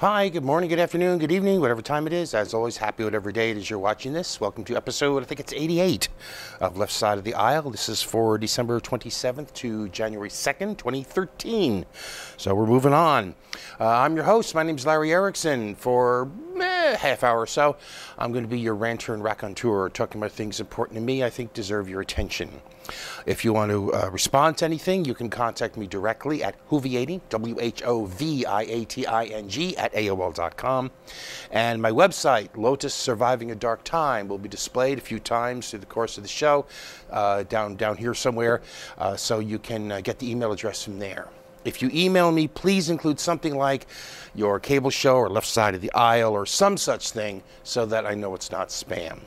Hi, good morning, good afternoon, good evening, whatever time it is. As always, happy whatever day it is you're watching this. Welcome to episode, I think it's 88 of Left Side of the Aisle. This is for December 27th to January 2nd, 2013. So we're moving on. Uh, I'm your host. My name is Larry Erickson. For eh, half hour or so, I'm going to be your ranter and raconteur, talking about things important to me I think deserve your attention. If you want to uh, respond to anything, you can contact me directly at Whoviating, W H O V I A T I N G, at AOL.com. And my website, Lotus Surviving a Dark Time, will be displayed a few times through the course of the show, uh, down, down here somewhere, uh, so you can uh, get the email address from there. If you email me, please include something like your cable show or left side of the aisle or some such thing so that I know it's not spam.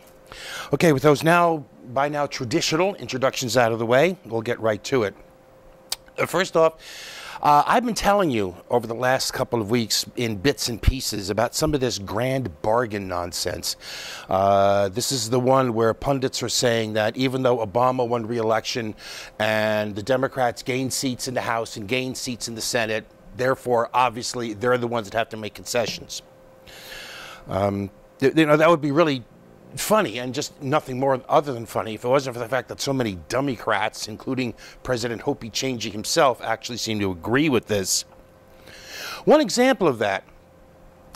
Okay, with those now, by now, traditional introductions out of the way, we'll get right to it. First off, uh, I've been telling you over the last couple of weeks in bits and pieces about some of this grand bargain nonsense. Uh, this is the one where pundits are saying that even though Obama won re election and the Democrats gained seats in the House and gained seats in the Senate, therefore, obviously, they're the ones that have to make concessions. Um, you know, that would be really funny and just nothing more other than funny if it wasn't for the fact that so many Democrats, including President Hopi Changey himself, actually seem to agree with this. One example of that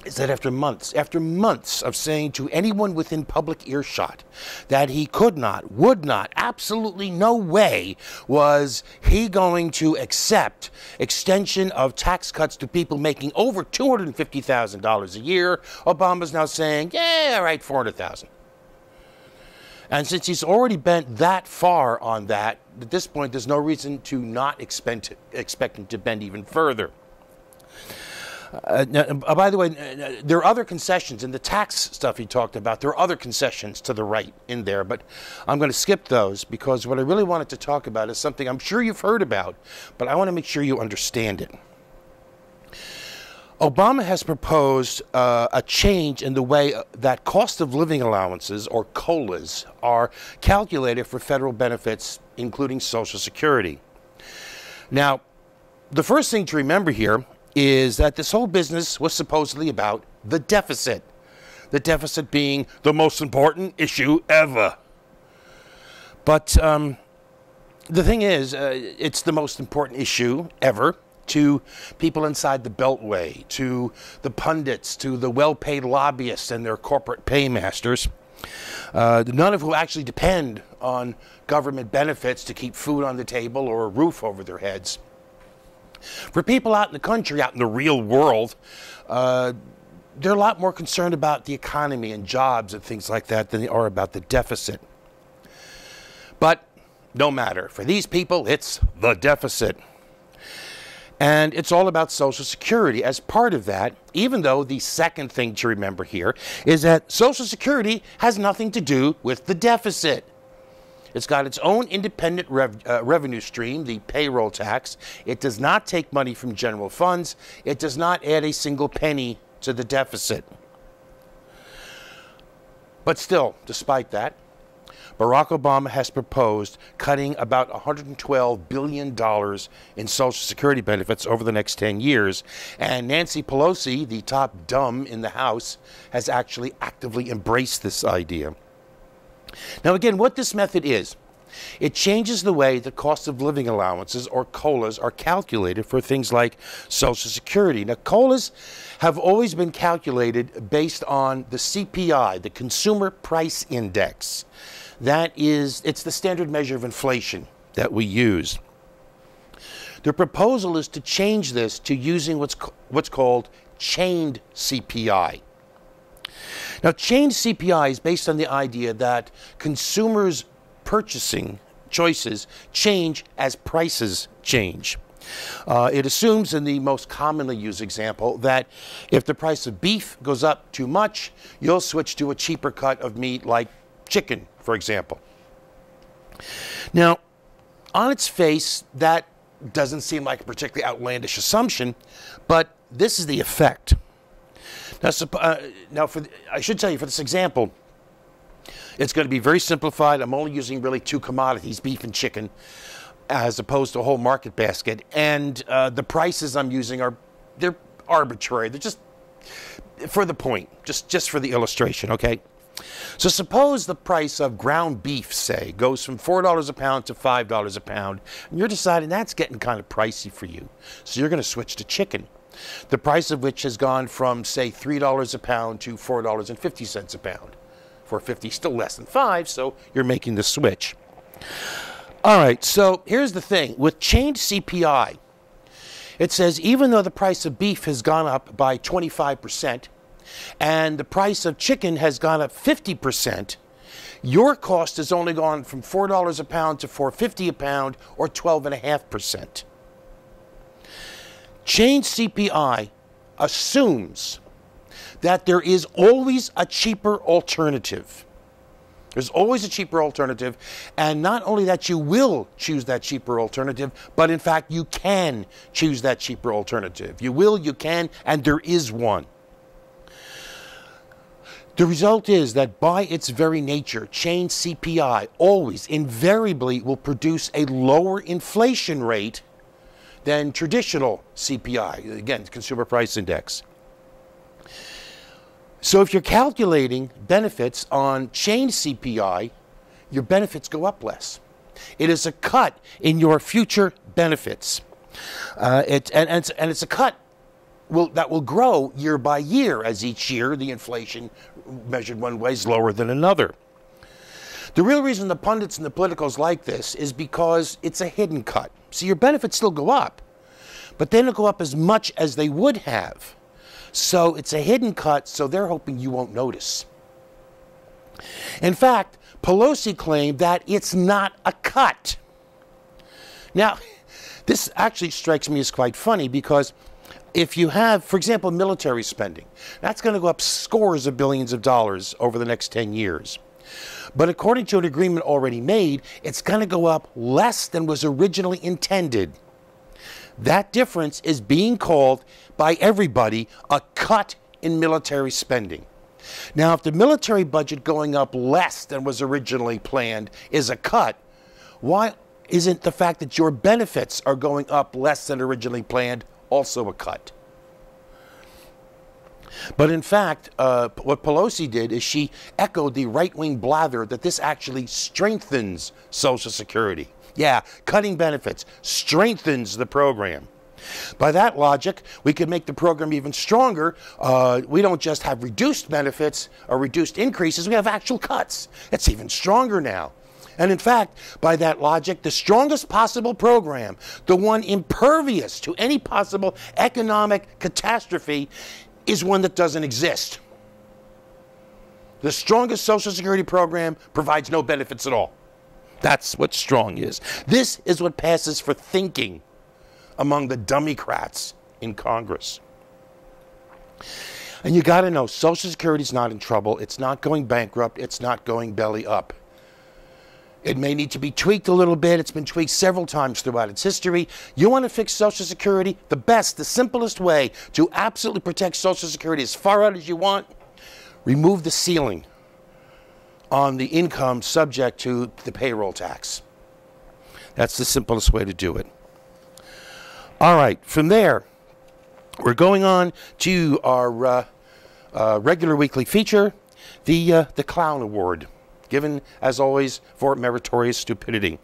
is that after months, after months of saying to anyone within public earshot that he could not, would not, absolutely no way was he going to accept extension of tax cuts to people making over $250,000 a year, Obama's now saying, yeah, all right, 400,000. And since he's already bent that far on that, at this point, there's no reason to not expect, expect him to bend even further. Uh, now, uh, by the way, there are other concessions in the tax stuff he talked about. There are other concessions to the right in there, but I'm going to skip those because what I really wanted to talk about is something I'm sure you've heard about, but I want to make sure you understand it. Obama has proposed uh, a change in the way that cost of living allowances, or COLAs, are calculated for federal benefits, including Social Security. Now, the first thing to remember here is that this whole business was supposedly about the deficit. The deficit being the most important issue ever. But um, the thing is, uh, it's the most important issue ever to people inside the Beltway, to the pundits, to the well paid lobbyists and their corporate paymasters, uh, none of who actually depend on government benefits to keep food on the table or a roof over their heads. For people out in the country, out in the real world, uh, they're a lot more concerned about the economy and jobs and things like that than they are about the deficit. But no matter. For these people, it's the deficit. And it's all about Social Security. As part of that, even though the second thing to remember here is that Social Security has nothing to do with the deficit. It's got its own independent rev, uh, revenue stream, the payroll tax. It does not take money from general funds. It does not add a single penny to the deficit. But still, despite that, Barack Obama has proposed cutting about $112 billion in Social Security benefits over the next 10 years. And Nancy Pelosi, the top dumb in the House, has actually actively embraced this idea. Now, again, what this method is, it changes the way the cost of living allowances or COLAs are calculated for things like Social Security. Now, COLAs have always been calculated based on the CPI, the Consumer Price Index. That is, it's the standard measure of inflation that we use. The proposal is to change this to using what's, what's called chained CPI. Now, chained CPI is based on the idea that consumers' purchasing choices change as prices change. Uh, it assumes, in the most commonly used example, that if the price of beef goes up too much, you'll switch to a cheaper cut of meat like chicken, for example. Now, on its face, that doesn't seem like a particularly outlandish assumption, but this is the effect. Now, uh, now for the, I should tell you, for this example, it's going to be very simplified. I'm only using really two commodities, beef and chicken, as opposed to a whole market basket. And uh, the prices I'm using are they're arbitrary. They're just for the point, just, just for the illustration, okay? So suppose the price of ground beef, say, goes from $4 a pound to $5 a pound, and you're deciding that's getting kind of pricey for you. So you're going to switch to chicken, the price of which has gone from, say, $3 a pound to $4.50 a pound. 450 still less than 5, so you're making the switch. All right, so here's the thing. With chained CPI, it says even though the price of beef has gone up by 25%, and the price of chicken has gone up 50%, your cost has only gone from $4 a pound to $4.50 a pound or 12.5%. Chained CPI assumes that there is always a cheaper alternative. There's always a cheaper alternative. And not only that, you will choose that cheaper alternative, but in fact, you can choose that cheaper alternative. You will, you can, and there is one. The result is that by its very nature, chain CPI always, invariably, will produce a lower inflation rate than traditional CPI, again, Consumer Price Index. So if you're calculating benefits on chain CPI, your benefits go up less. It is a cut in your future benefits. Uh, it, and, and, and it's a cut will, that will grow year by year as each year the inflation measured one way is lower than another. The real reason the pundits and the politicals like this is because it's a hidden cut. See, your benefits still go up, but they don't go up as much as they would have. So it's a hidden cut, so they're hoping you won't notice. In fact, Pelosi claimed that it's not a cut. Now, this actually strikes me as quite funny because if you have, for example, military spending, that's going to go up scores of billions of dollars over the next 10 years. But according to an agreement already made, it's going to go up less than was originally intended. That difference is being called by everybody a cut in military spending. Now, if the military budget going up less than was originally planned is a cut, why isn't the fact that your benefits are going up less than originally planned also a cut. But in fact, uh, what Pelosi did is she echoed the right wing blather that this actually strengthens Social Security. Yeah, cutting benefits strengthens the program. By that logic, we could make the program even stronger. Uh, we don't just have reduced benefits or reduced increases, we have actual cuts. It's even stronger now. And in fact, by that logic, the strongest possible program, the one impervious to any possible economic catastrophe, is one that doesn't exist. The strongest Social Security program provides no benefits at all. That's what strong is. This is what passes for thinking among the dummycrats in Congress. And you got to know Social Security is not in trouble. It's not going bankrupt. It's not going belly up. It may need to be tweaked a little bit. It's been tweaked several times throughout its history. You want to fix Social Security? The best, the simplest way to absolutely protect Social Security as far out as you want, remove the ceiling on the income subject to the payroll tax. That's the simplest way to do it. All right, from there, we're going on to our uh, uh, regular weekly feature, the, uh, the Clown Award given, as always, for meritorious stupidity.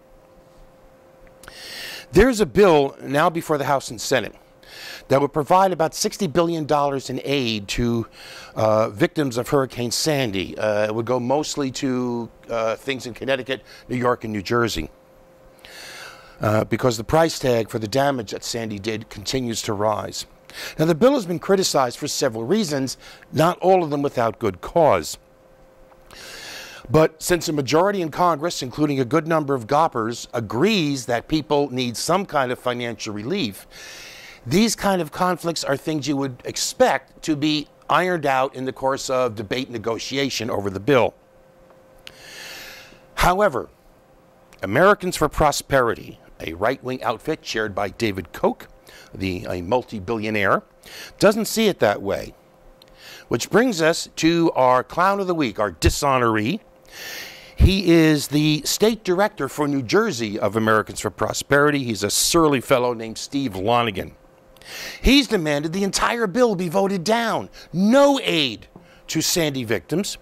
There's a bill now before the House and Senate that would provide about $60 billion in aid to uh, victims of Hurricane Sandy. Uh, it would go mostly to uh, things in Connecticut, New York, and New Jersey. Uh, because the price tag for the damage that Sandy did continues to rise. Now, the bill has been criticized for several reasons, not all of them without good cause. But since a majority in Congress, including a good number of goppers, agrees that people need some kind of financial relief, these kind of conflicts are things you would expect to be ironed out in the course of debate and negotiation over the bill. However, Americans for Prosperity, a right wing outfit chaired by David Koch, the, a multi billionaire, doesn't see it that way. Which brings us to our clown of the week, our dishonoree, he is the state director for New Jersey of Americans for Prosperity. He's a surly fellow named Steve Lonegan. He's demanded the entire bill be voted down. No aid to Sandy victims.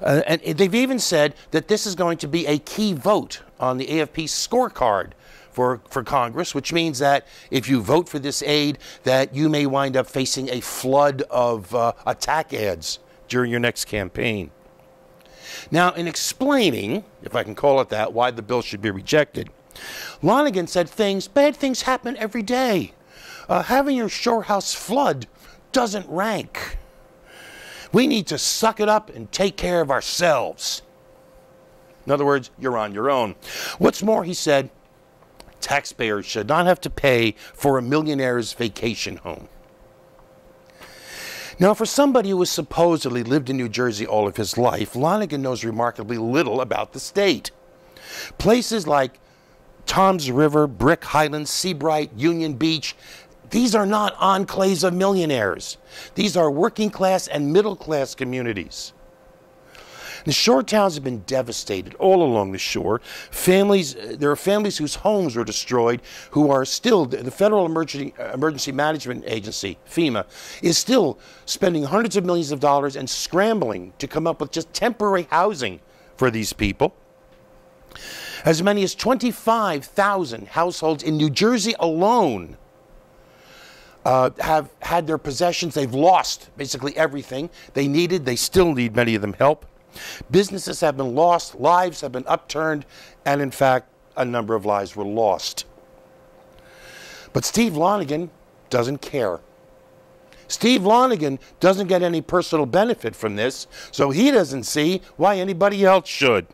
Uh, and they've even said that this is going to be a key vote on the AFP scorecard for, for Congress, which means that if you vote for this aid, that you may wind up facing a flood of uh, attack ads during your next campaign. Now, in explaining, if I can call it that, why the bill should be rejected, Lonegan said things, bad things happen every day. Uh, having your shore house flood doesn't rank. We need to suck it up and take care of ourselves. In other words, you're on your own. What's more, he said, taxpayers should not have to pay for a millionaire's vacation home. Now, for somebody who has supposedly lived in New Jersey all of his life, Lonegan knows remarkably little about the state. Places like Toms River, Brick Highlands, Sea Bright, Union Beach, these are not enclaves of millionaires. These are working class and middle class communities. The shore towns have been devastated all along the shore. Families, there are families whose homes were destroyed who are still, the Federal Emergency, Emergency Management Agency, FEMA, is still spending hundreds of millions of dollars and scrambling to come up with just temporary housing for these people. As many as 25,000 households in New Jersey alone uh, have had their possessions. They've lost basically everything they needed. They still need, many of them, help. Businesses have been lost, lives have been upturned, and in fact, a number of lives were lost. But Steve Lonegan doesn't care. Steve Lonegan doesn't get any personal benefit from this, so he doesn't see why anybody else should.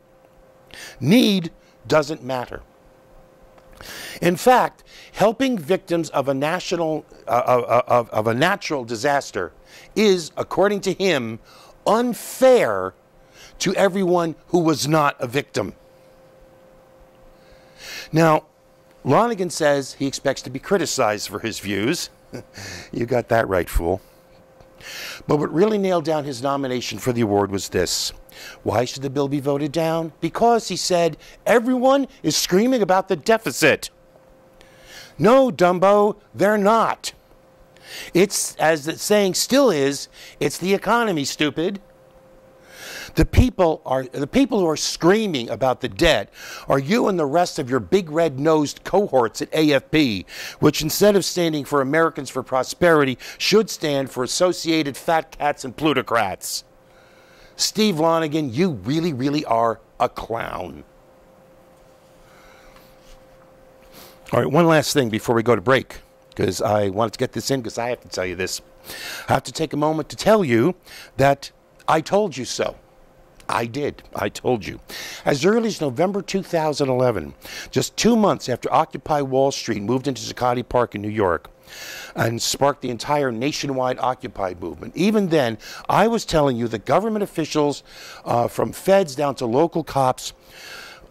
Need doesn't matter. In fact, helping victims of a national uh, uh, of, of a natural disaster is, according to him, unfair to everyone who was not a victim. Now, Lonegan says he expects to be criticized for his views. you got that right, fool. But what really nailed down his nomination for the award was this. Why should the bill be voted down? Because, he said, everyone is screaming about the deficit. No, Dumbo, they're not. It's, as the saying still is, it's the economy, stupid. The people are the people who are screaming about the debt are you and the rest of your big red-nosed cohorts at AFP, which instead of standing for Americans for Prosperity, should stand for Associated Fat Cats and Plutocrats. Steve Lonegan, you really, really are a clown. All right, one last thing before we go to break, because I wanted to get this in because I have to tell you this. I have to take a moment to tell you that I told you so. I did. I told you. As early as November 2011, just two months after Occupy Wall Street moved into Zuccotti Park in New York, and sparked the entire nationwide Occupy movement. Even then, I was telling you that government officials, uh, from feds down to local cops,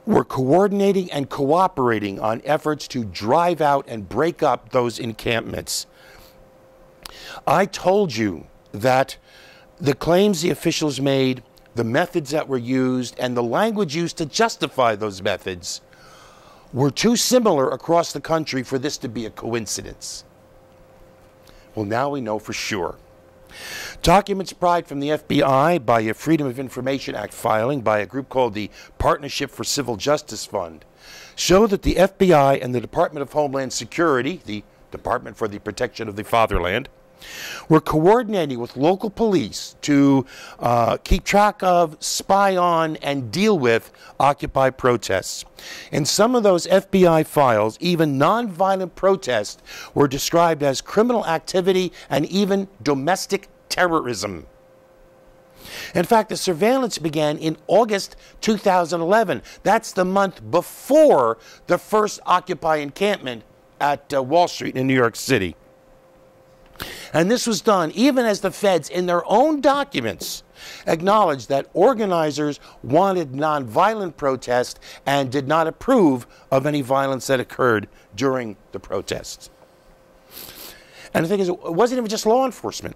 were coordinating and cooperating on efforts to drive out and break up those encampments. I told you that the claims the officials made, the methods that were used, and the language used to justify those methods were too similar across the country for this to be a coincidence. Well, now we know for sure. Documents pried from the FBI by a Freedom of Information Act filing by a group called the Partnership for Civil Justice Fund show that the FBI and the Department of Homeland Security, the Department for the Protection of the Fatherland, we're coordinating with local police to uh, keep track of, spy on, and deal with Occupy protests. In some of those FBI files, even nonviolent protests were described as criminal activity and even domestic terrorism. In fact, the surveillance began in August 2011. That's the month before the first Occupy encampment at uh, Wall Street in New York City. And this was done even as the feds, in their own documents, acknowledged that organizers wanted nonviolent protest and did not approve of any violence that occurred during the protests. And the thing is, it wasn't even just law enforcement.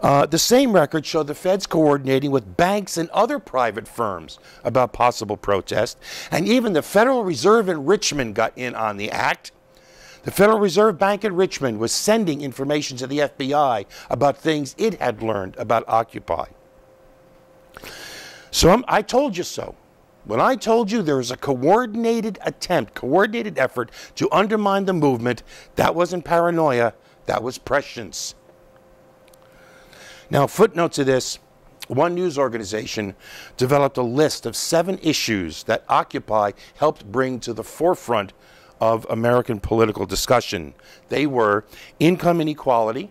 Uh, the same record showed the feds coordinating with banks and other private firms about possible protest, and even the Federal Reserve in Richmond got in on the act The Federal Reserve Bank in Richmond was sending information to the FBI about things it had learned about Occupy. So I'm, I told you so. When I told you there was a coordinated attempt, coordinated effort to undermine the movement, that wasn't paranoia, that was prescience. Now, footnote to this one news organization developed a list of seven issues that Occupy helped bring to the forefront of American political discussion. They were income inequality,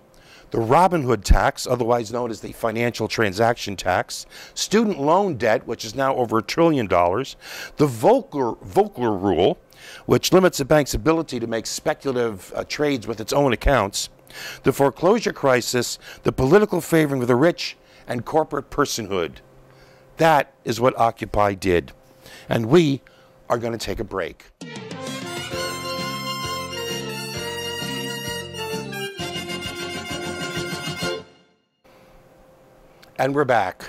the Robin Hood tax, otherwise known as the financial transaction tax, student loan debt, which is now over a trillion dollars, the Volcker, Volcker rule, which limits a bank's ability to make speculative uh, trades with its own accounts, the foreclosure crisis, the political favoring of the rich, and corporate personhood. That is what Occupy did. And we are going to take a break. And we're back,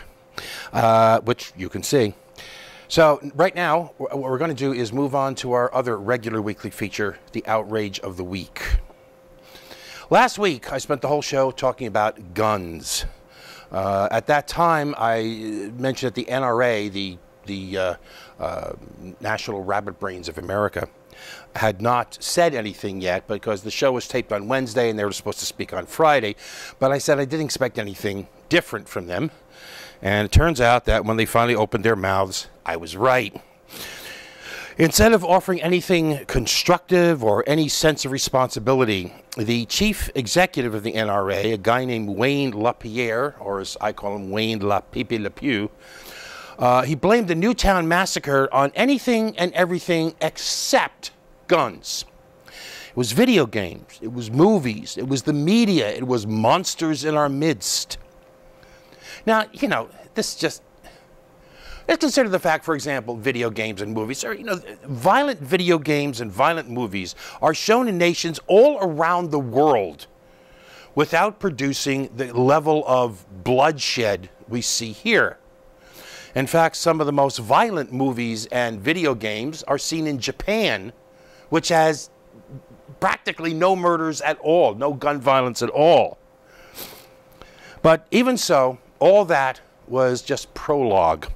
uh, which you can see. So, right now, what we're going to do is move on to our other regular weekly feature, The Outrage of the Week. Last week, I spent the whole show talking about guns. Uh, at that time, I mentioned that the NRA, the, the uh, uh, National Rabbit Brains of America, had not said anything yet because the show was taped on Wednesday and they were supposed to speak on Friday. But I said I didn't expect anything different from them. And it turns out that when they finally opened their mouths, I was right. Instead of offering anything constructive or any sense of responsibility, the chief executive of the NRA, a guy named Wayne LaPierre, or as I call him, Wayne La Pipi Le Pew, uh, he blamed the Newtown massacre on anything and everything except guns. It was video games, it was movies, it was the media, it was monsters in our midst. Now, you know, this just Let's consider the fact, for example, video games and movies. Or, you know, violent video games and violent movies are shown in nations all around the world without producing the level of bloodshed we see here. In fact, some of the most violent movies and video games are seen in Japan, which has practically no murders at all, no gun violence at all. But even so, all that was just prologue.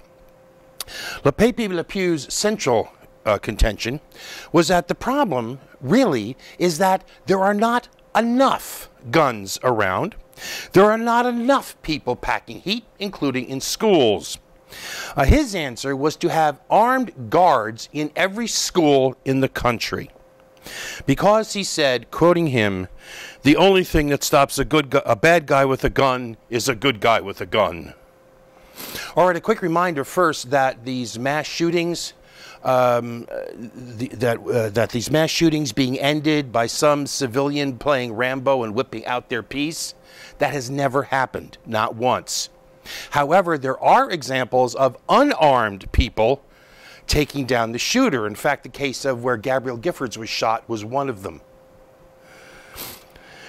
LePape Le Pew's central uh, contention was that the problem really is that there are not enough guns around. There are not enough people packing heat, including in schools. Uh, his answer was to have armed guards in every school in the country. Because he said, quoting him, the only thing that stops a good a bad guy with a gun is a good guy with a gun. All right, a quick reminder first that these mass shootings, um, the, that uh, that these mass shootings being ended by some civilian playing Rambo and whipping out their piece, that has never happened, not once. However, there are examples of unarmed people taking down the shooter. In fact, the case of where Gabrielle Giffords was shot was one of them.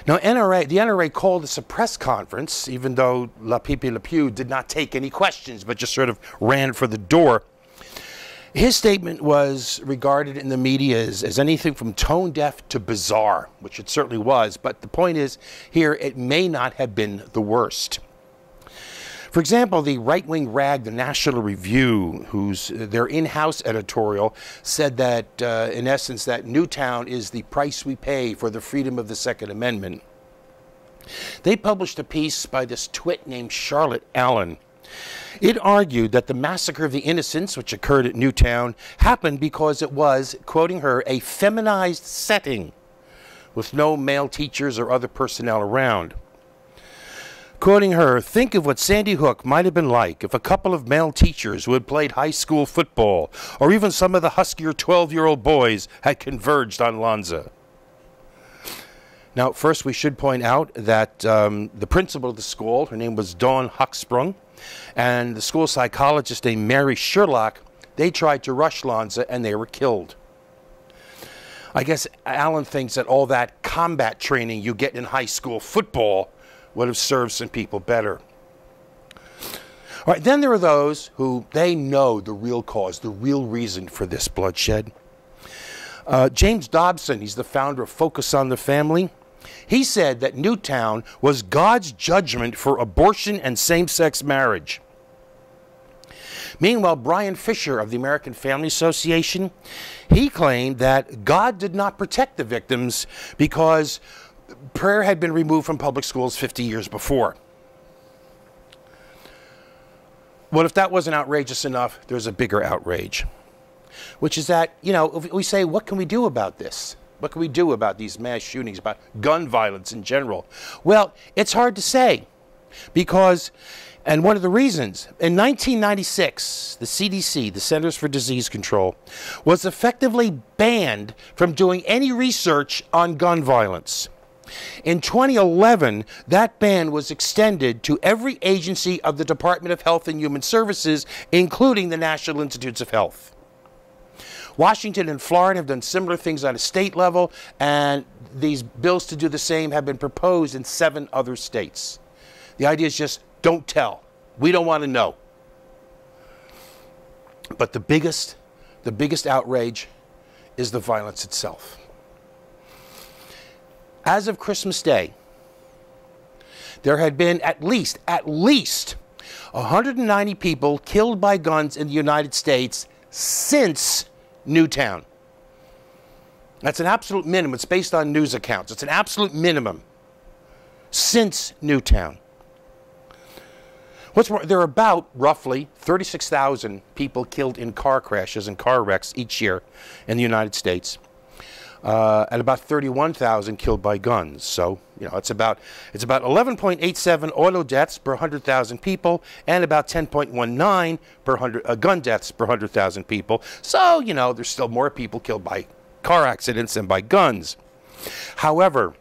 Now, NRA, the NRA called this a press conference, even though La Pipi Le Pew did not take any questions, but just sort of ran for the door. His statement was regarded in the media as, as anything from tone deaf to bizarre, which it certainly was. But the point is, here, it may not have been the worst. For example, the right wing rag, the National Review, whose their in house editorial said that, uh, in essence, that Newtown is the price we pay for the freedom of the Second Amendment. They published a piece by this twit named Charlotte Allen. It argued that the massacre of the innocents, which occurred at Newtown, happened because it was, quoting her, a feminized setting with no male teachers or other personnel around. Quoting her, think of what Sandy Hook might have been like if a couple of male teachers who had played high school football, or even some of the huskier 12 year old boys, had converged on Lanza. Now, first, we should point out that um, the principal of the school, her name was Dawn Hochsprung, and the school psychologist named Mary Sherlock, they tried to rush Lanza and they were killed. I guess Allen thinks that all that combat training you get in high school football would have served some people better. All right, then there are those who they know the real cause, the real reason for this bloodshed. Uh, James Dobson, he's the founder of Focus on the Family. He said that Newtown was God's judgment for abortion and same sex marriage. Meanwhile, Bryan Fischer of the American Family Association, he claimed that God did not protect the victims because prayer had been removed from public schools 50 years before. Well, if that wasn't outrageous enough, there's a bigger outrage, which is that, you know, we say, what can we do about this? What can we do about these mass shootings, about gun violence in general? Well, it's hard to say because, and one of the reasons, in 1996, the CDC, the Centers for Disease Control, was effectively banned from doing any research on gun violence. In 2011, that ban was extended to every agency of the Department of Health and Human Services, including the National Institutes of Health. Washington and Florida have done similar things on a state level, and these bills to do the same have been proposed in seven other states. The idea is just don't tell. We don't want to know. But the biggest, the biggest outrage is the violence itself. As of Christmas Day, there had been at least, at least 190 people killed by guns in the United States since Newtown. That's an absolute minimum. It's based on news accounts. It's an absolute minimum since Newtown. What's more, there are about roughly 36,000 people killed in car crashes and car wrecks each year in the United States uh, and about 31,000 killed by guns. So, you know, it's about it's about 11.87 auto deaths per 100,000 people and about 10.19 per hundred uh, gun deaths per 100,000 people. So, you know, there's still more people killed by car accidents than by guns. However,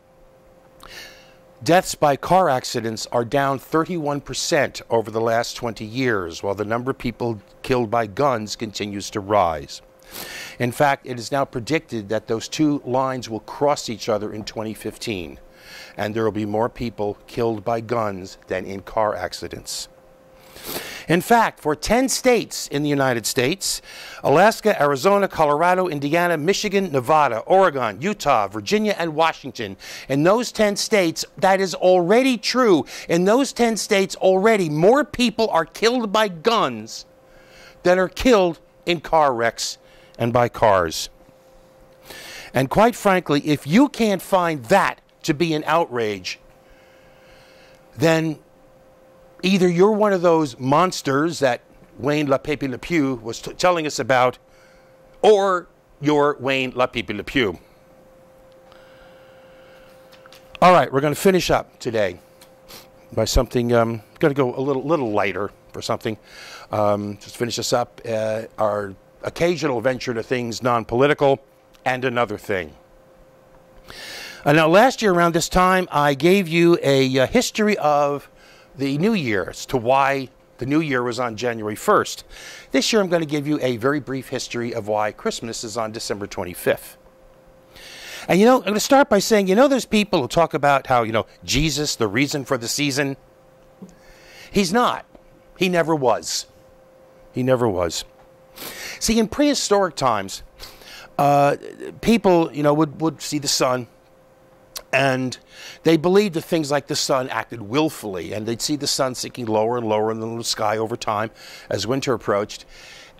Deaths by car accidents are down 31% over the last 20 years, while the number of people killed by guns continues to rise. In fact, it is now predicted that those two lines will cross each other in 2015, and there will be more people killed by guns than in car accidents. In fact, for 10 states in the United States Alaska, Arizona, Colorado, Indiana, Michigan, Nevada, Oregon, Utah, Virginia, and Washington in those 10 states, that is already true. In those 10 states, already more people are killed by guns than are killed in car wrecks and by cars. And quite frankly, if you can't find that to be an outrage, then either you're one of those monsters that Wayne LaPepe Le Pew was t- telling us about, or you're Wayne LaPepe Le Pew. All right, we're going to finish up today by something. Um, going to go a little little lighter for something. Um, just finish this up. Uh, our occasional venture to things non political, and another thing. Uh, now, last year around this time, I gave you a, uh, history of the New Year as to why the New Year was on January 1st. This year, I'm going to give you a very brief history of why Christmas is on December 25th. And you know, I'm going to start by saying, you know, there's people who talk about how, you know, Jesus, the reason for the season. He's not. He never was. He never was. See, in prehistoric times, uh, people, you know, would, would see the sun and they believed that things like the sun acted willfully, and they'd see the sun sinking lower and lower in the sky over time as winter approached,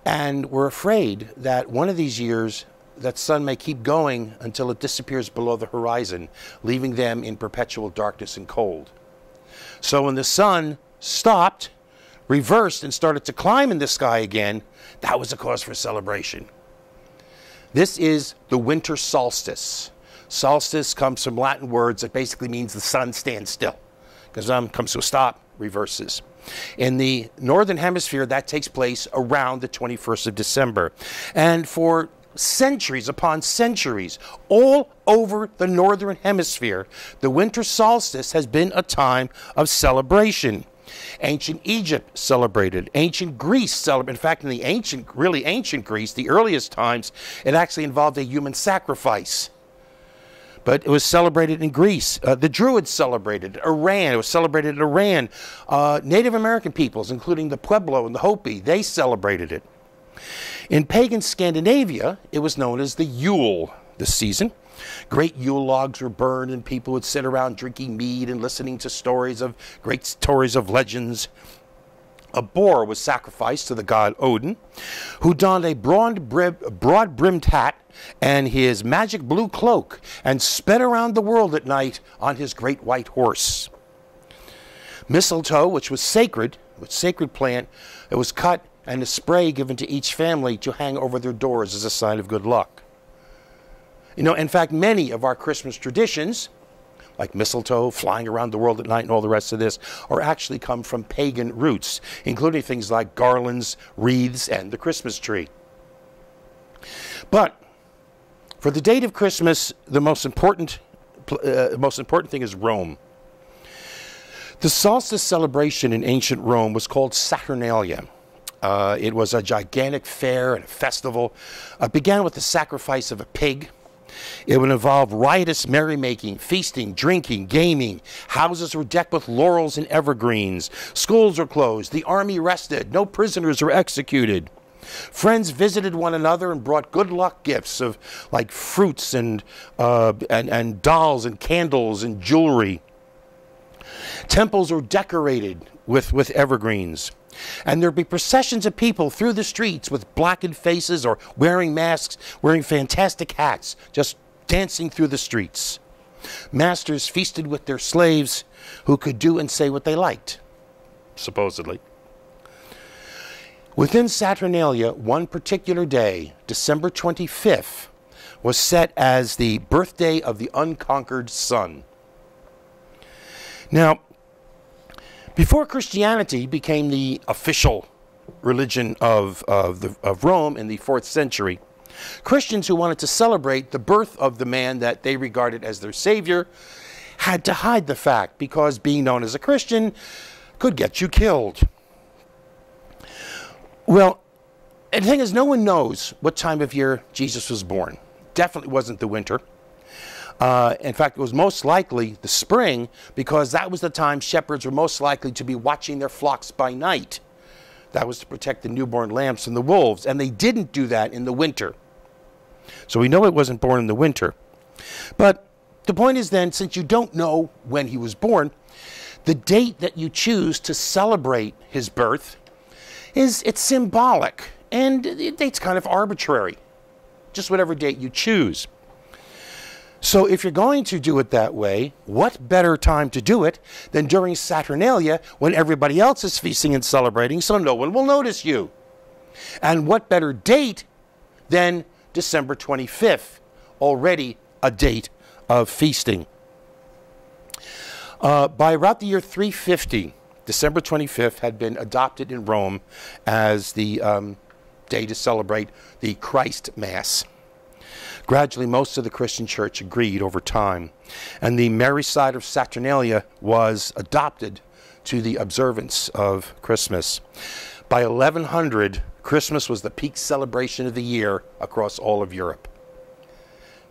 and were afraid that one of these years that sun may keep going until it disappears below the horizon, leaving them in perpetual darkness and cold. So when the sun stopped, reversed, and started to climb in the sky again, that was a cause for celebration. This is the winter solstice. Solstice comes from Latin words that basically means the sun stands still. Because um comes to a stop, reverses. In the northern hemisphere, that takes place around the 21st of December. And for centuries upon centuries, all over the northern hemisphere, the winter solstice has been a time of celebration. Ancient Egypt celebrated. Ancient Greece celebrated. In fact, in the ancient, really ancient Greece, the earliest times, it actually involved a human sacrifice. But it was celebrated in Greece. Uh, the Druids celebrated. Iran, it was celebrated in Iran. Uh, Native American peoples, including the Pueblo and the Hopi, they celebrated it. In pagan Scandinavia, it was known as the Yule this season. Great Yule logs were burned, and people would sit around drinking mead and listening to stories of great stories of legends. A boar was sacrificed to the god Odin, who donned a broad brimmed hat and his magic blue cloak and sped around the world at night on his great white horse. Mistletoe, which was sacred, was sacred plant, it was cut and a spray given to each family to hang over their doors as a sign of good luck. You know, in fact, many of our Christmas traditions, like mistletoe, flying around the world at night, and all the rest of this, are actually come from pagan roots, including things like garlands, wreaths, and the Christmas tree. But for the date of Christmas, the most important, uh, most important thing is Rome. The solstice celebration in ancient Rome was called Saturnalia. Uh, it was a gigantic fair and a festival. It began with the sacrifice of a pig. It would involve riotous merrymaking, feasting, drinking, gaming. Houses were decked with laurels and evergreens. Schools were closed. The army rested. No prisoners were executed. Friends visited one another and brought good luck gifts of like fruits and, uh, and, and dolls and candles and jewelry. Temples were decorated with, with evergreens. And there'd be processions of people through the streets with blackened faces or wearing masks, wearing fantastic hats, just dancing through the streets. Masters feasted with their slaves who could do and say what they liked, supposedly. Within Saturnalia, one particular day, December 25th, was set as the birthday of the unconquered sun. Now, before Christianity became the official religion of, of, the, of Rome in the fourth century, Christians who wanted to celebrate the birth of the man that they regarded as their savior had to hide the fact because being known as a Christian could get you killed. Well, the thing is, no one knows what time of year Jesus was born. Definitely wasn't the winter. Uh, in fact, it was most likely the spring because that was the time shepherds were most likely to be watching their flocks by night. That was to protect the newborn lambs from the wolves, and they didn't do that in the winter. So we know it wasn't born in the winter. But the point is then, since you don't know when he was born, the date that you choose to celebrate his birth is it's symbolic and it's kind of arbitrary. Just whatever date you choose. So if you're going to do it that way, what better time to do it than during Saturnalia when everybody else is feasting and celebrating so no one will notice you? And what better date than December 25th, already a date of feasting? Uh, by about the year 350, December 25th had been adopted in Rome as the um, day to celebrate the Christ Mass. Gradually, most of the Christian church agreed over time, and the merry side of Saturnalia was adopted to the observance of Christmas. By 1100, Christmas was the peak celebration of the year across all of Europe.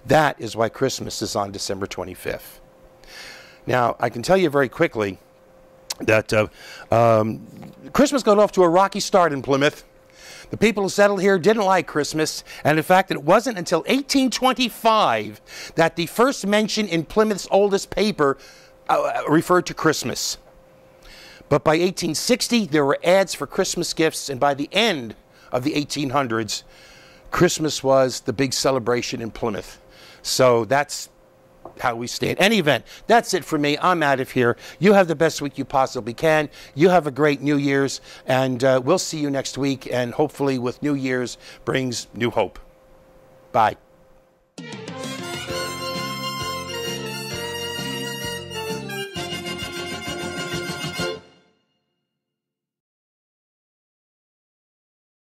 That is why Christmas is on December 25th. Now, I can tell you very quickly that uh, um, Christmas got off to a rocky start in Plymouth. The people who settled here didn't like Christmas, and in fact, it wasn't until 1825 that the first mention in Plymouth's oldest paper uh, referred to Christmas. But by 1860, there were ads for Christmas gifts, and by the end of the 1800s, Christmas was the big celebration in Plymouth. So that's how we stay at Any event, that's it for me. I'm out of here. You have the best week you possibly can. You have a great New Year's, and uh, we'll see you next week. And hopefully, with New Year's brings new hope. Bye.